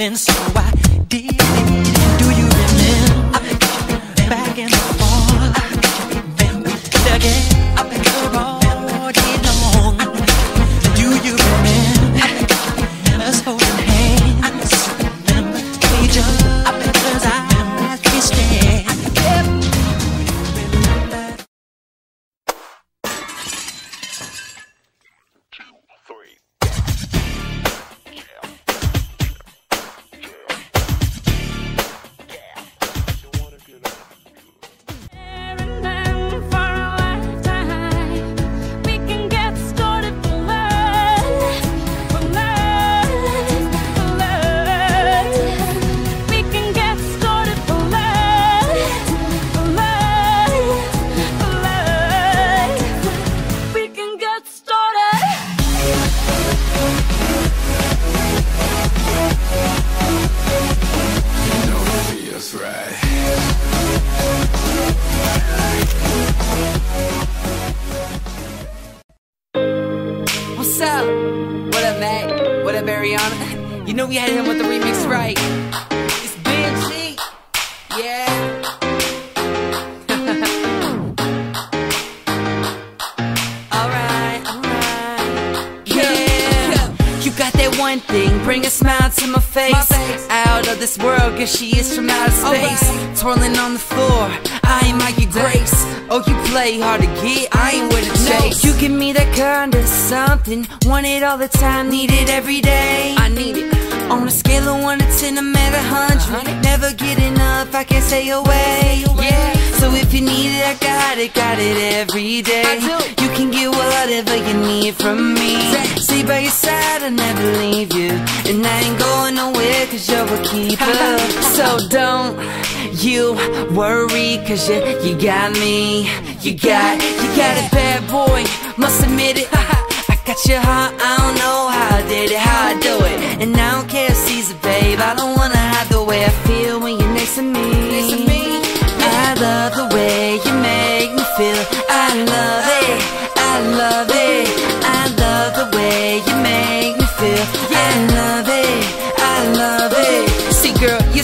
leaving, so I Know we had him with the remix, right? It's Benji. Yeah. alright, alright. Yeah. You got that one thing, bring a smile to my face. Out of this world, cause she is from outer space. Twirling on the floor, I ain't like your grace. Oh, you play hard to get, I ain't with a chase. You give me that kind of something, want it all the time, need it every day. I need it. On a scale of 1 to 10, I'm at a 100. Uh-huh. Never get enough, I can't stay away. Yeah. So if you need it, I got it, got it every day. You can get whatever you need from me. Stay by your side, I'll never leave you. And I ain't going nowhere, cause you're a keeper. so don't you worry, cause you, you got me. You got, you got a bad boy, must admit it. Got your heart, I don't know how I did it, how I do it. And I don't care if she's a babe, I don't wanna hide the way I feel when you're next to me. I love the way you make me feel.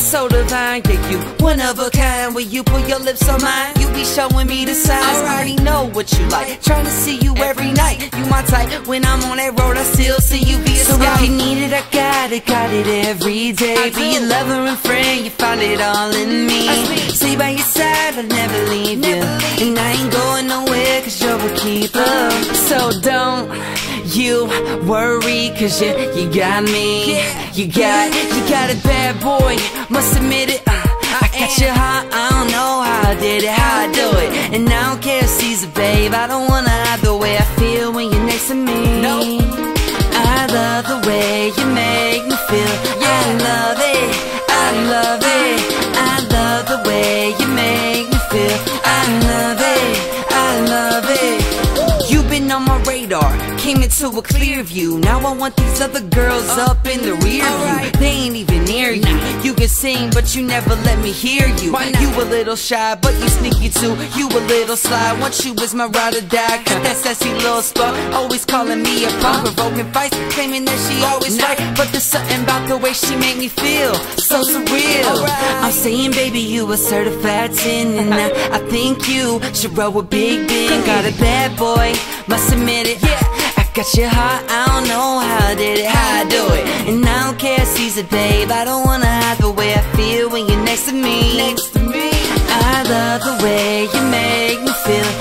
So divine, yeah, you one of a kind. When you put your lips on mine, you be showing me the signs. I already know what you like, trying to see you every night. You my type. When I'm on that road, I still see you be a so scout. if you need it, I got it, got it every day. Be a lover and friend, you find it all in me. Stay by your side, I'll never leave you. And I ain't going nowhere, cause you're a keeper. So worry, cause you, you got me. You got, you got a bad boy, must admit it. Uh, I got your heart, I don't know how I did it, how I do it. And I don't care if she's a babe, I don't wanna hide the way I feel when you're next to me. No, I love the way you make came into a clear view. Now I want these other girls up in the rear view. They ain't even near you. You can sing, but you never let me hear you. You a little shy, but you sneaky too. You a little sly. Want you as my ride or die. Got that sassy little spot, always calling me a punk, provoking fights, claiming that she always right. But there's something about the way she make me feel so surreal. I'm saying, baby, you a certified 10, and I, I think you should roll with Big Ben. Got a bad boy, must admit it. I got your heart, I don't know how I did it, how I do it. And I don't care she's a babe, I don't wanna hide the way I feel when you're next to me. Next to me. I love the way you make me feel.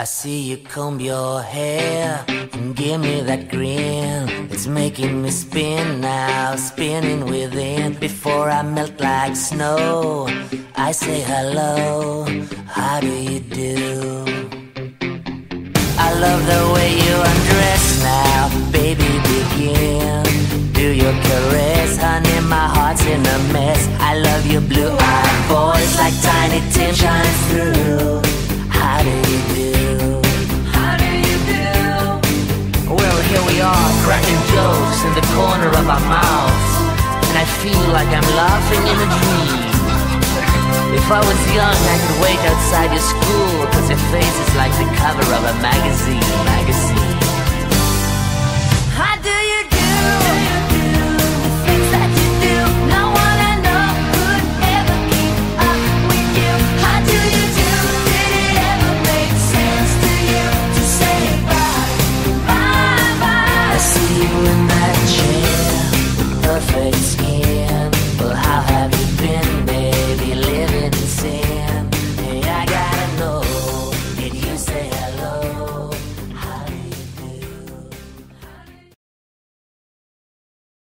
I see you comb your hair and give me that grin. It's making me spin now, spinning within. Before I melt like snow, I say hello. How do you do? I love the way you undress now, baby. Begin. Do your caress, honey. My heart's in a mess. I love your blue-eyed voice like Tiny Tim shines through. In the corner of our mouths, and I feel like I'm laughing in a dream. If I was young, I could wait outside your school, cause your face is like the cover of a magazine, magazine.